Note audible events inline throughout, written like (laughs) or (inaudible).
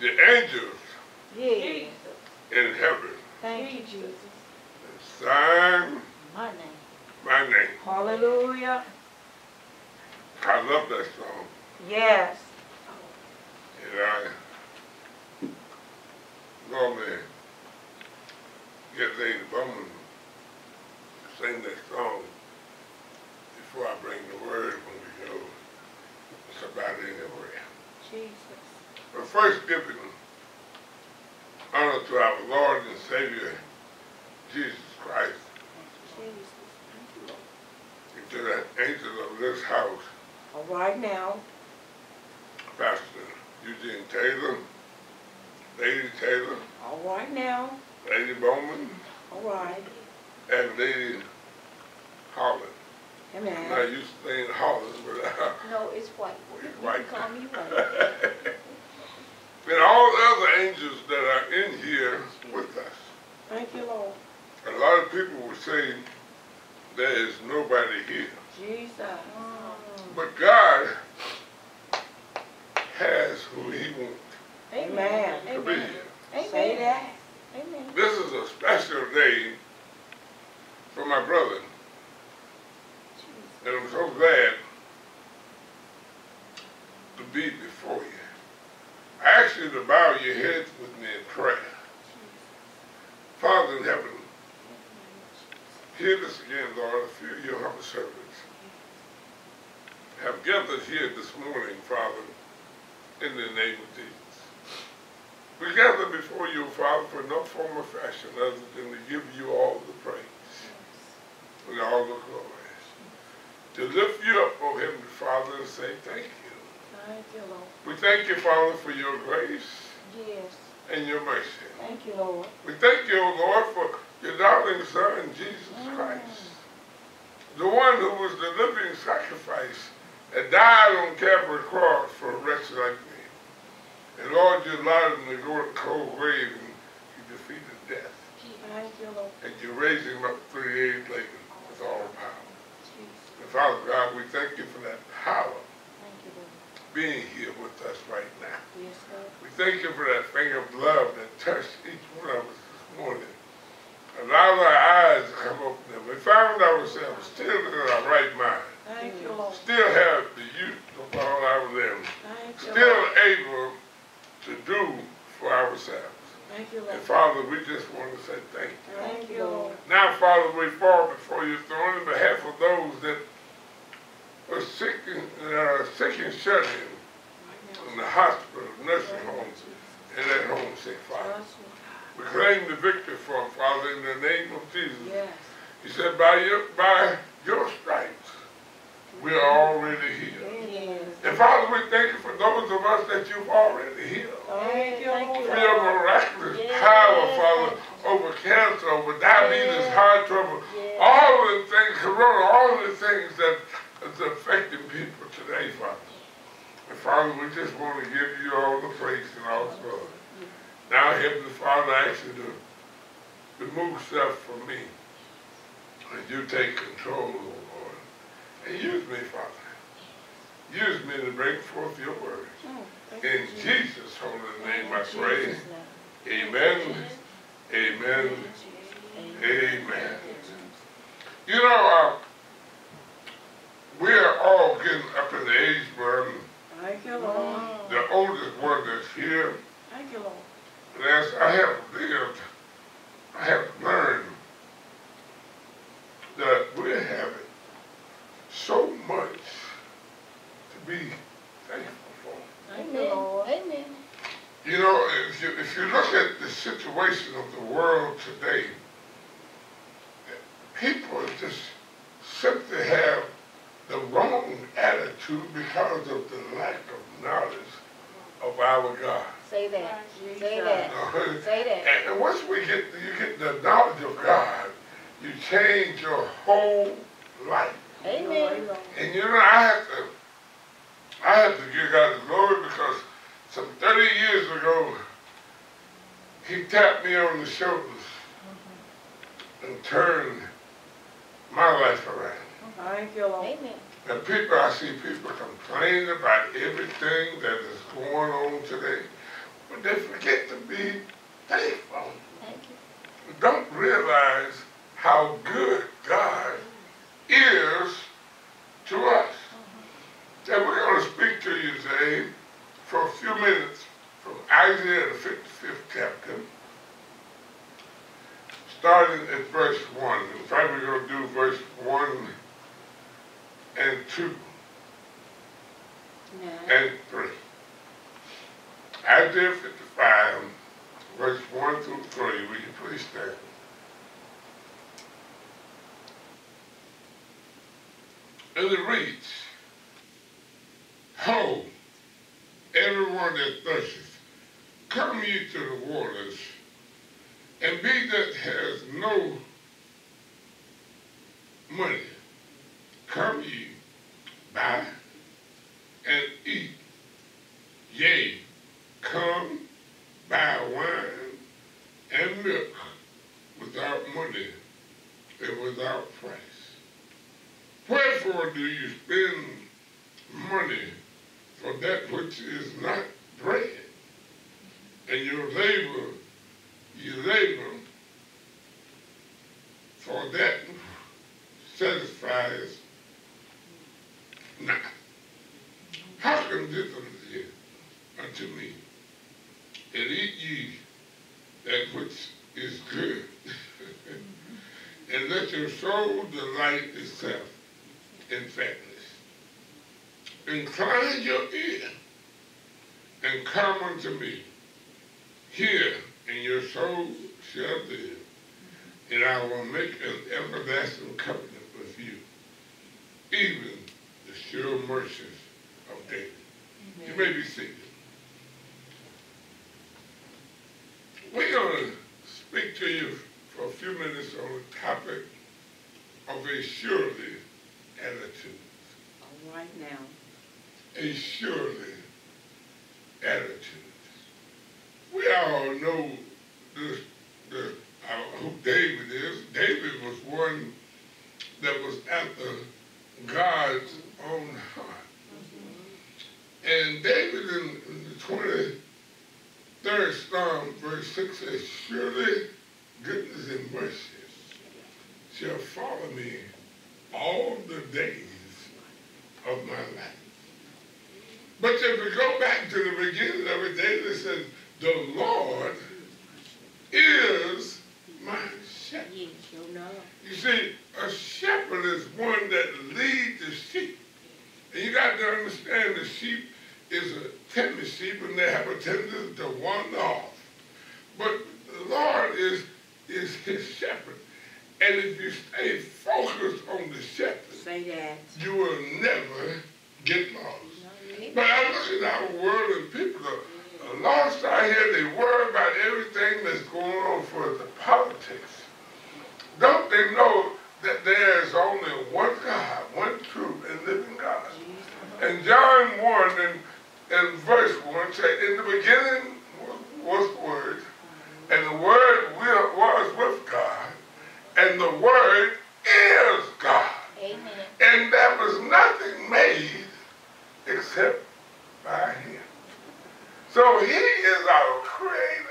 the angels Yes. in heaven Thank you, Jesus. sign My name. my name. Hallelujah. I love that song. Yes. And I normally get Lady Bowman to sing that song before I bring the word when we go. It's about anywhere. Jesus. But first giving honor to our Lord and Savior, Jesus Christ, Jesus. and to the angels of this house, All right now. Pastor Eugene Taylor, Lady Taylor, All right now. Lady Bowman, All right. and Lady Holland. I'm not Amen. used to saying Holland, but uh, No, it's white. You it's can white. call me white. (laughs) and all the other angels that are in here with us. Thank you, Lord. A lot of people will say there is nobody here. Jesus. But God has who he wants Amen. to be Amen. here. Say that. Amen. This is a special day for my brother. And I'm so glad to be before you. Ask you to bow your heads with me in prayer. Father in heaven, hear this again, Lord, a few of your humble servants have gathered here this morning, Father, in the name of Jesus. We gather before you, Father, for no form or fashion other than to give you all the praise and all the glory. To lift you up, O Heavenly Father, and say thank you. Thank you, Lord. We thank you, Father, for your grace Yes. and your mercy. Thank you, Lord. We thank you, O Lord, for your darling Son, Jesus mm. Christ, the one who was the living sacrifice that died on Calvary cross for a wretch like me. And Lord, you allowed him to go to cold grave and you defeated death. Thank you, Lord. And you raised him up three days later with all power. Jesus. And Father God, we thank you for that power Thank you, Lord. Being here with us right now. Yes. We thank you for that finger of love that touched each one of us this morning. Allowed our eyes to come open and we found ourselves still in our right mind. Thank you, Lord. Still have the youth of all our limbs. Thank you, Still Lord. able to do for ourselves. Thank you, And Lord. Father, we just want to say thank you. Thank you, Lord. Now, Father, we fall before your throne in behalf of those that are sick and, uh, sick and shut in in the hospital, nursing homes, and at home sick, now. Father. We claim the victory for them, Father, in the name of Jesus. Yes. He said, by your, by your stripes, we are already healed. Yes. And Father, we thank you for those of us that you've already healed. Thank you, Thank Lord. For your miraculous Yes. power, Father, over cancer, over diabetes, Yes. heart trouble, all of the things, corona, all the things that is affecting people today, Father. And Father, we just want to give you all the praise and all the glory. Now, Heavenly Father, I ask you to remove stuff from me. And you take control, oh Lord. And use me, Father. Use me to bring forth your word. Mm, thank you, In Jesus' holy name I pray. Name. Amen. Amen. Amen. You know, uh, we are all getting up in the age where Thank you, Lord. the oldest one that's here. Thank you, Lord. And as I have lived, I have learned that we have so much to be thankful for. Thank you, Amen. Lord. Amen. You know, if you, if you look at the situation of the world today, people just simply have the wrong attitude because of the lack of knowledge of our God. Say that. Jesus. Say that. And, Say that. and once we get, you get the knowledge of God, you change your whole life. Amen. And you know, I have to, I have to give God the glory because some 30 years ago, he tapped me on the shoulders mm-hmm. and turned my life around. Thank you, Lord. Amen. And people, I see people complaining about everything that is going on today. but they forget to be thankful. Thank you. Don't realize how good God is to us. And we're going to speak to you today for a few minutes from Isaiah, the 55th chapter, starting at verse 1. In fact, we're going to do verse 1 and 2 and 3. Isaiah 55, verse 1 through 3. Will you please stand? And it Ho, everyone that thirsteth, come ye to the waters, and be that has no money, come ye, buy, and eat. Yea, come, buy wine and milk without money and without price. Wherefore do you spend money for that which is not bread? And your labor, you labor for that satisfies not. Hearken diligently unto me, and eat ye that which is good, (laughs) and let your soul delight itself in fatness. Incline your ear and come unto me. Hear, and your soul shall live, and I will make an everlasting covenant with you, even the sure mercies of David. You may be seated. We're going to speak to you for a few minutes on the topic of a surely attitude. All right now. A surely attitude. We all know this, uh, who David is. David was one that was after God's own heart. And David in, in the 23rd Psalm, verse 6 says, Surely goodness and mercy shall follow me all the days of my life. But if we go back to the beginning of it, David says, The Lord is my shepherd. Yes, sure enough. You see, a shepherd is one that leads the sheep. And you got to understand the sheep is a timid sheep and they have a tendency to wander off. But the Lord is, is his shepherd. And if you stay focused on the shepherd, Say that. you will never get lost. But I look at our world and people are, are lost out here. They worry about everything that's going on for the politics. Don't they know that there is only one God, one true and living God? And John 1 and, and verse 1 said, In the beginning was, was the Word, and the Word was with God, and the Word is God. Amen. And there was nothing made except by him. So he is our creator.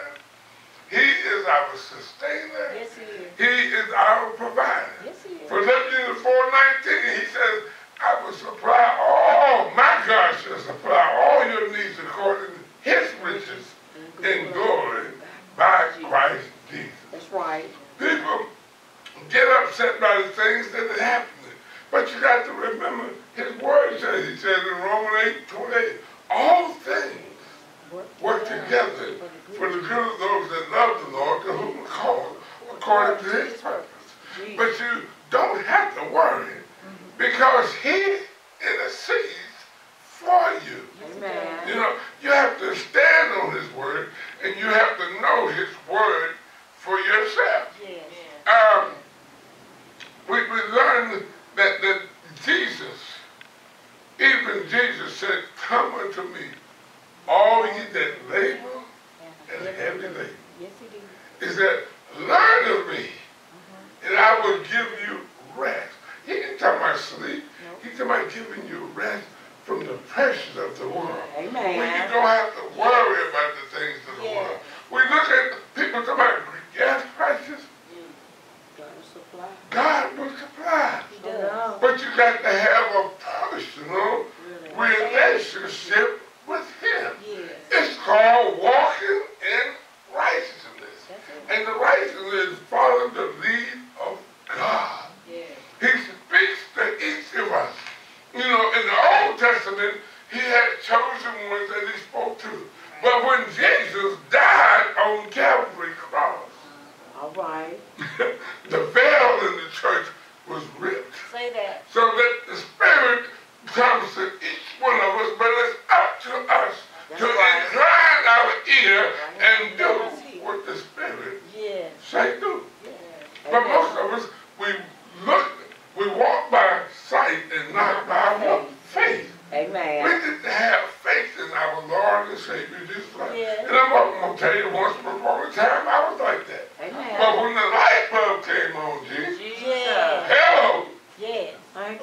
He is our sustainer. Yes, he is. He is our provider. Yes, he is. Philippians 4.19, he says, I will supply all, my God shall supply all your needs according to his riches mm-hmm. in glory by Christ Jesus. That's right. People get upset by the things that are happening. But you got to remember, his word says, he says in Romans 8, 28, all things work together for the good of those that love the Lord, to whom are called according to his purpose. But you don't have to worry because he intercedes for you. Amen. You know, you have to stand on his word and you have to know his word for yourself. Yes. Um, we, we learn that, that Jesus, even Jesus said, come unto me, all ye that labor and heavy laden. Is that learn of me, uh-huh. and I will give you rest. He ain't talking about sleep. Nope. He's talking about giving you rest from the pressures of the world. Amen. When you don't have to worry about the things of the yeah. world. We look at people talking about gas prices. God was surprised.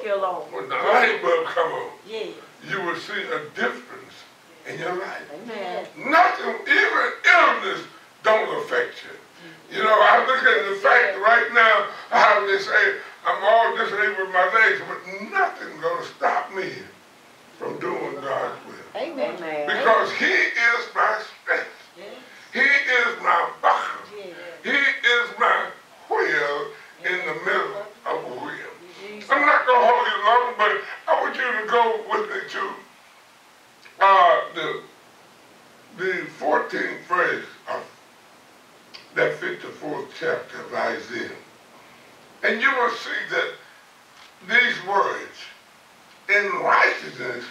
take you along. When the light bulb come on, yeah. you will see a difference in your life. Amen. Nothing, even illness, don't affect you. You know, I look at the fact right now I they say I'm all disabled with my legs, but nothing's gonna stop me from doing God's will. Amen. Because He is my strength. He is my buckler. He is my wheel in the middle of a wheel. I'm not going to hold you long, but I want you to go with me to uh, the, the 14th verse of that 54th chapter of Isaiah. And you will see that these words, in righteousness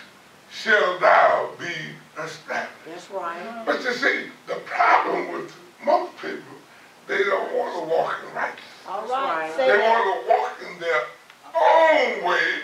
shall thou be established. That's right. But you see, the problem with most people, they don't want to walk in righteousness. All right. They want to walk in their always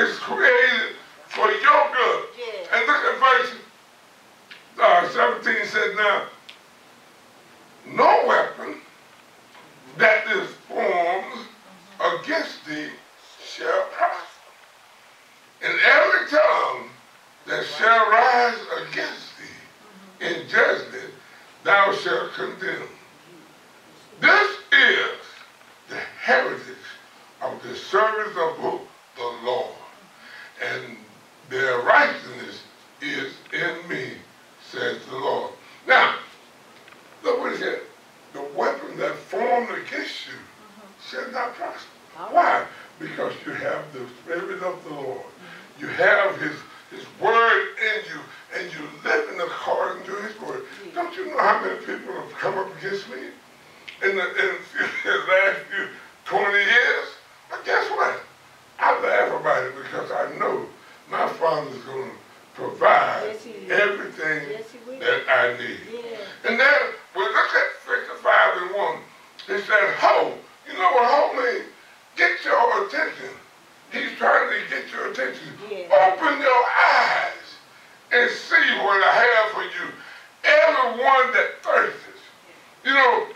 is created. Father's going to provide yes, everything yes, that I need. And then we look at 55 and 1. It says, Ho. You know what ho? Get your attention. He's trying to get your attention. Open your eyes and see what I have for you. Everyone that thirsts. You know,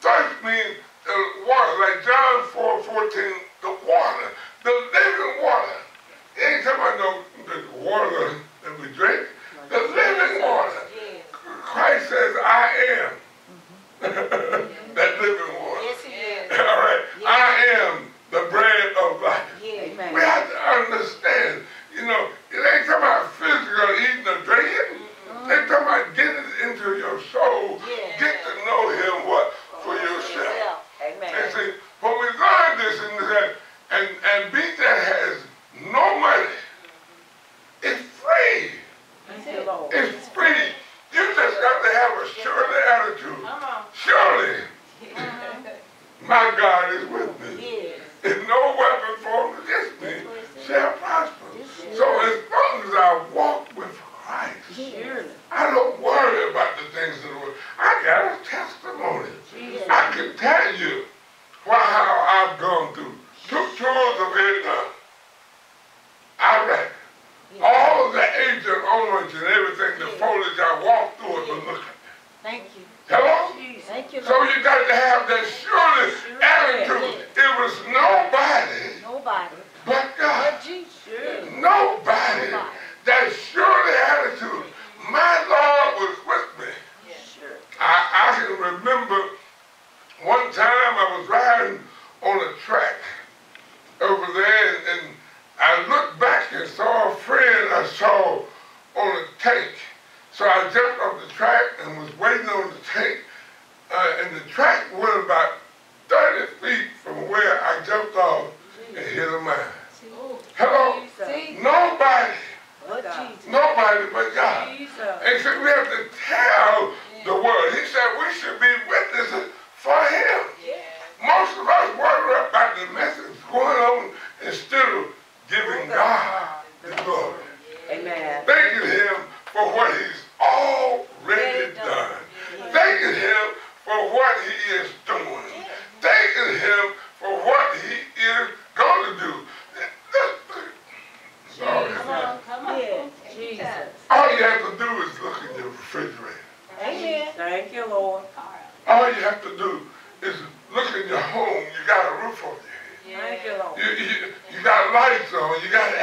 thirst means the water, like John 4, 14, the water, the living water. It ain't talking about no the water that we drink, the living water. Christ says, I am (laughs) that living water. (laughs) All right, I am the bread of life. We have to understand, you know, it ain't talking about physical eating or drinking. They talking about getting into your soul, get to know him, what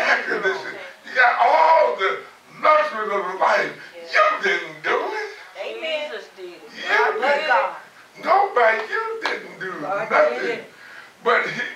activists. You got all the luxuries of life. You didn't do it. Amen. Jesus did. You did. Nobody, you didn't do nothing. But he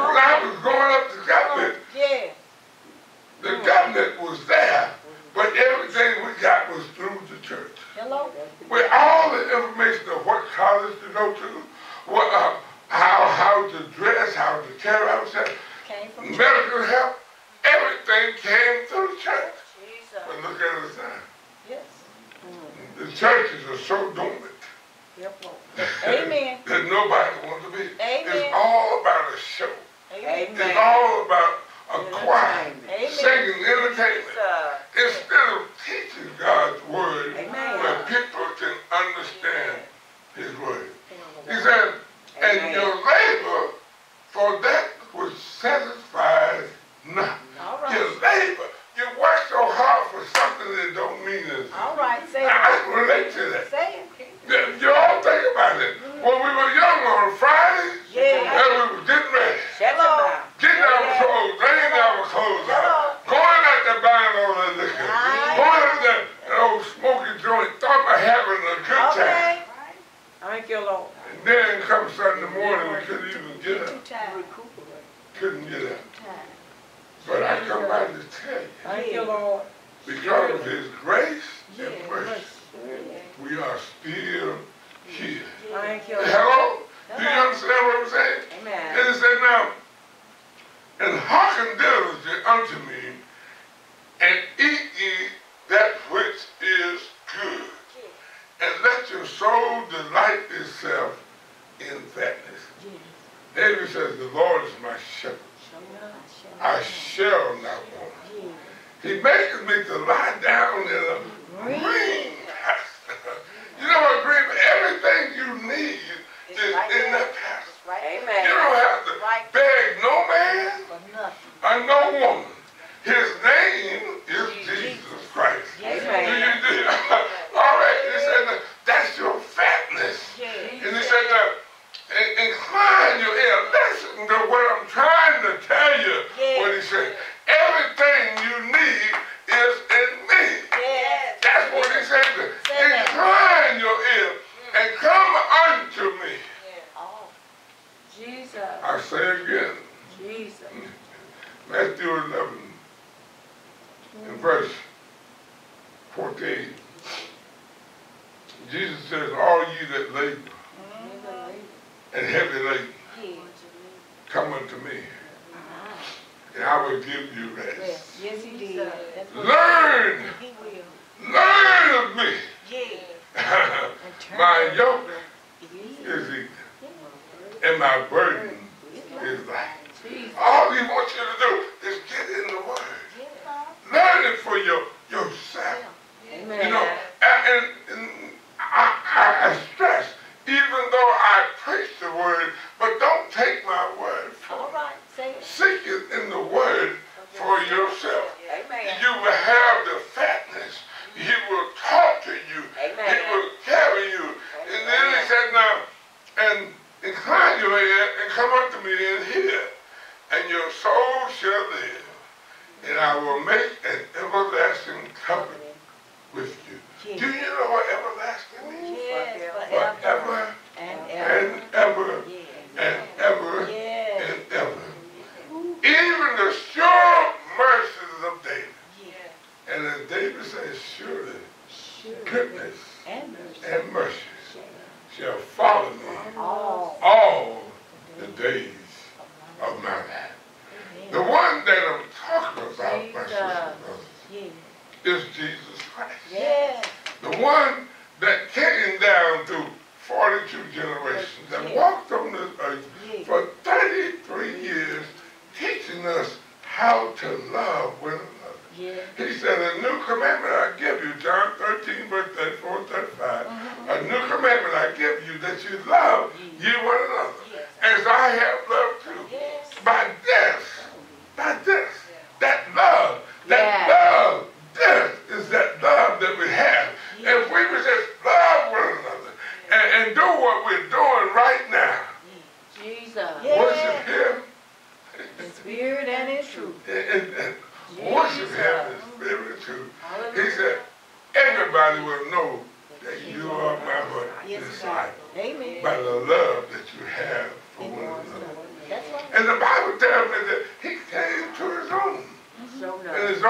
everything. Come When. I was growing up, to government, Yeah. the government was there, but everything we got was through the church. Hello. With all the information of what college to go to, what, uh, how, how to dress, how to carry ourselves, medical help, everything came through the church. Jesus. But look at us now. Yes. The churches are so dormant Yep. Amen. (laughs) that nobody wants to be. Amen. It's all about a show. Amen. It's all about a choir, singing, entertainment. Instead of teaching God's word Amen. where people can understand His word. He said, and your labor for that which satisfies not. All Your labor, you work so hard for something that don't mean anything. All right. Say I it. can relate to that. Say it. You you all think about it. When we were young on Fridays, Yeah. and we were getting ready, Shut your mouth. getting our clothes, laying our clothes out, going out there buying all the liquor, going out there, an old smoking joint, thought about having a good time. Okay. Thank you, Lord. And then come Sunday morning, we couldn't even get Too up. tired. Couldn't get up. Tired. But I come by to tell you, Thank you, Lord. because of His grace and mercy, we are still here. Thank you, Lord. Hello? Do you understand what I'm saying? Amen. And he said, now, and hearken diligently unto me, and eat ye that which is good, and let your soul delight itself in fatness. David says, the Lord is my shepherd. I shall not want. He maketh me to lie down in a green know what green, everything you need It's is right in there. that pasture. Right. You don't have to Right. beg no man or no woman.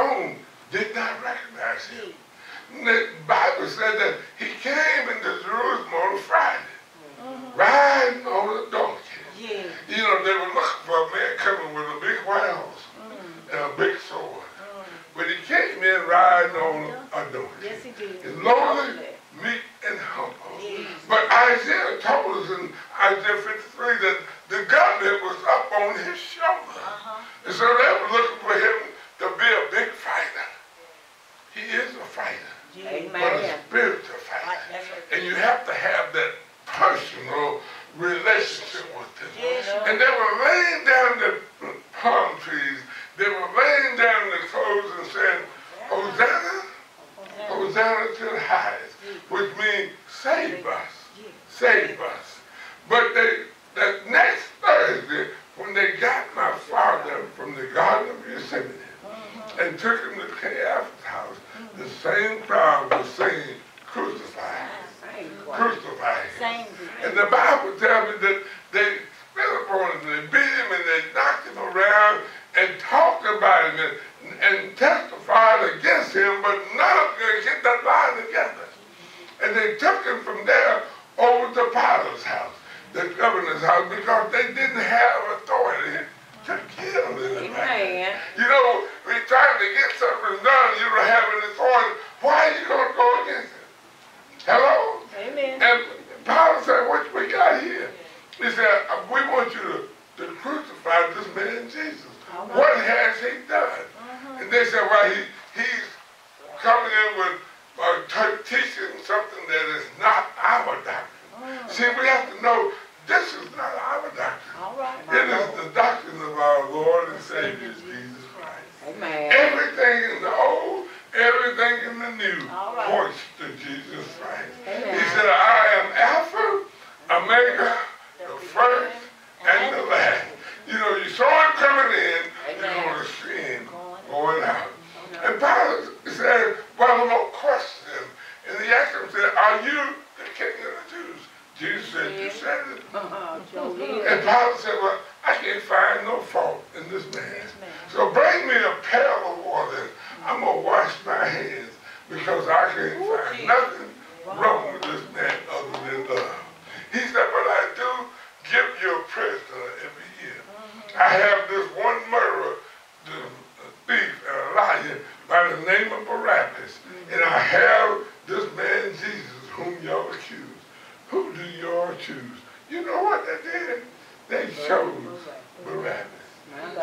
And nice. his own did not recognize him. The Bible said that he came into Jerusalem on Friday, mm-hmm. riding on a donkey. Yeah. You know, they were looking for a man coming with a big white horse mm. and a big sword. Mm. But he came in riding on a donkey. Yes, he did. It's lowly, meek, and humble. Yes. But Isaiah told us in Isaiah 53 that the government was up on his shoulder. Uh-huh. And so they were looking for him to be a big fighter. He is a fighter, Yeah. but a Amen. spiritual Right, fighter. that's right. And you have to have that personal relationship with him. Yes, you And they were laying down the palm trees. They were laying down the clothes and saying, Hosanna, Hosanna to the highest, which means save us, Yeah. save us. But they, the next Thursday, when they got my father from the Garden of Gethsemane and took him to Caiaphas' house, the same crowd was saying, crucify him, Same choir. crucify him. And the Bible tells me that they spit upon him, they beat him, and they knocked him around and talked about him and, and testified against him, but none of them could get that line together. And they took him from there over to Pilate's house, the governor's house, because they didn't have authority to kill anybody. Amen. You know, we're trying to get something done, you don't have any authority. Why are you going to go against it? Hello? Amen. And Paul said, what we got here? He said, uh, we want you to, to crucify this man Jesus. What has he done? And they said, well, he, he's coming in with uh, teaching something that is not our doctrine. See, we have to know this is not our doctrine. All right. It is the doctrine of our Lord and Savior, Jesus Christ. Amen. Everything in the old, everything in the new right. points to Jesus Christ. He said, I am Alpha, Omega, the first and the last. You know, you saw him coming in, you're Amen. going to see him going out. And Pilate said, well, no question. And he asked him, said, are you the king of the Jews? Jesus said, you said it. Uh-huh. Joe (laughs) Hill. And Pilate said, well, I can't find no fault in this man. So bring me a pail of water. I'm going to wash my hands because I can't find nothing wrong with this man other than love. He said, but I do give you a prisoner every year. I have this one murderer, the thief and a liar by the name of Barabbas. And I have this man Jesus whom y'all accuse. Who do y'all choose? You know what they did? They chose Barabbas.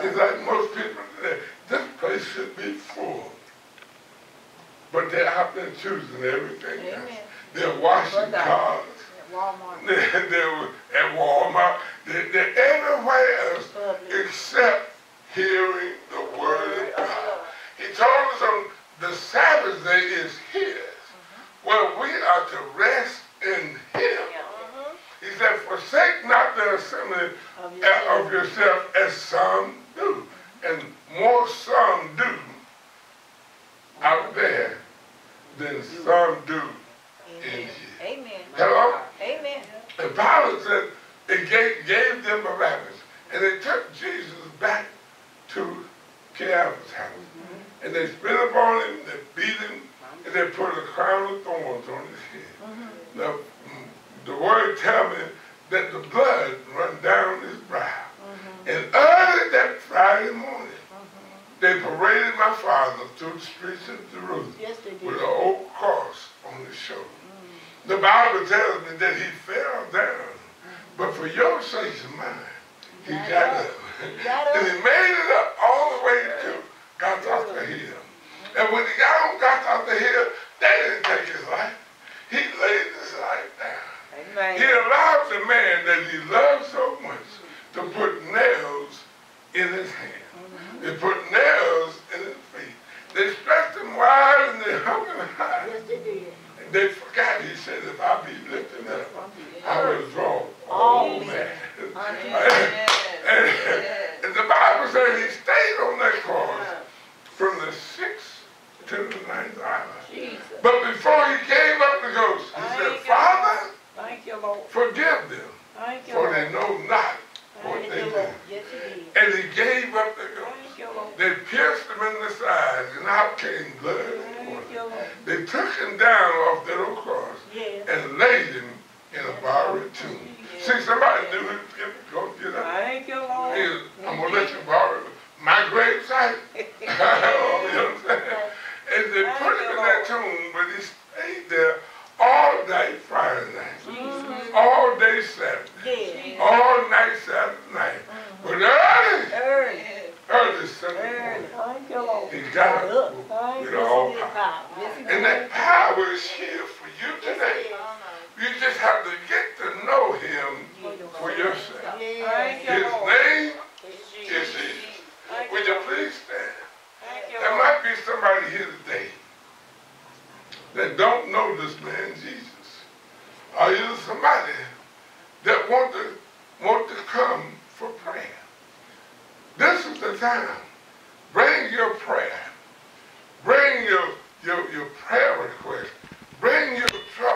It's like most people today. This place should be full. But they're out there choosing everything else. They're washing cars. Walmart. (laughs) They're, they're at Walmart. They're, they're everywhere else except hearing the word of God. He told us on the Sabbath day is his. Well, we are to rest in him. He said, forsake not the assembly Of uh, of yourself. yourself as some do. And more some do out there than some do in Amen. here. Amen. Hello? Amen. And Pilate said, it gave, gave them Barabbas. And they took Jesus back to Caiaphas' house. And they spit upon him, they beat him, and they put a crown of thorns on his head. Now, mm, the word tell me that the blood run down his brow. And early that Friday morning, they paraded my father through the streets of Jerusalem Yes, with an old cross on his shoulder. The Bible tells me that he fell down, but for your sakes and mine, he Got got up. up. He got (laughs) And up. he made it up all the way to Golgotha Hill. And when he got on the Hill, they didn't take his life. He laid his life down. He allowed the man that he loved so much to put nails in his hands. They put nails in his feet. They stretched him wide and they hung him high. Yes, they did. And they forgot, he said, if I be lifted up, I will draw All men unto And, (laughs) and the Bible says he stayed on that cross from the sixth to the ninth hour. Jesus. But before he gave up the ghost, he said, you, Father, Thank you, Lord. forgive them, Thank you, for Lord. they know not what Thank they you, do. Lord. Yes, he. And he gave up the ghost. You. They pierced him in the side, and out came blood Thank you, Lord. They took him down off the old cross Yes. and laid him in a borrowed tomb. See, somebody knew it.